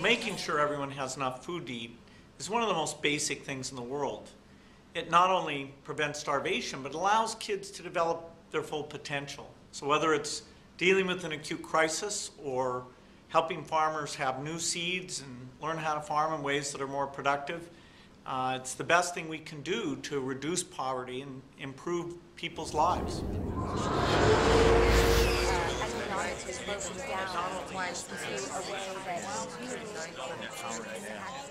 Making sure everyone has enough food to eat is one of the most basic things in the world. It not only prevents starvation, but allows kids to develop their full potential. So whether it's dealing with an acute crisis or helping farmers have new seeds and learn how to farm in ways that are more productive, uh, it's the best thing we can do to reduce poverty and improve people's lives was broken down into a way that